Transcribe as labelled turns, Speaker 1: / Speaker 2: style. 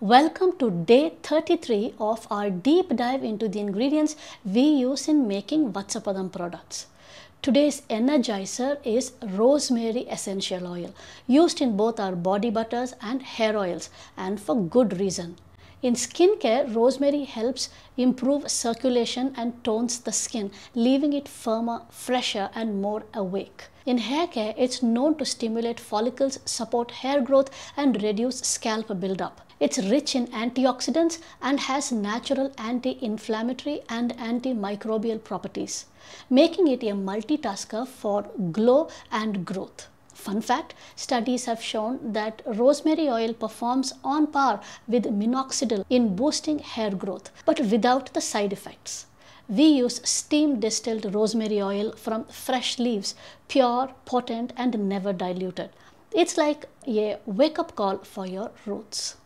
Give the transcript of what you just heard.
Speaker 1: Welcome to day 33 of our deep dive into the ingredients we use in making Vatsa Padam products. Today's energizer is rosemary essential oil used in both our body butters and hair oils and for good reason. In skincare, rosemary helps improve circulation and tones the skin, leaving it firmer, fresher and more awake. In hair care, it's known to stimulate follicles, support hair growth and reduce scalp buildup. It's rich in antioxidants and has natural anti-inflammatory and antimicrobial properties, making it a multitasker for glow and growth. Fun fact, studies have shown that rosemary oil performs on par with minoxidil in boosting hair growth, but without the side effects. We use steam distilled rosemary oil from fresh leaves, pure, potent and never diluted. It's like a wake up call for your roots.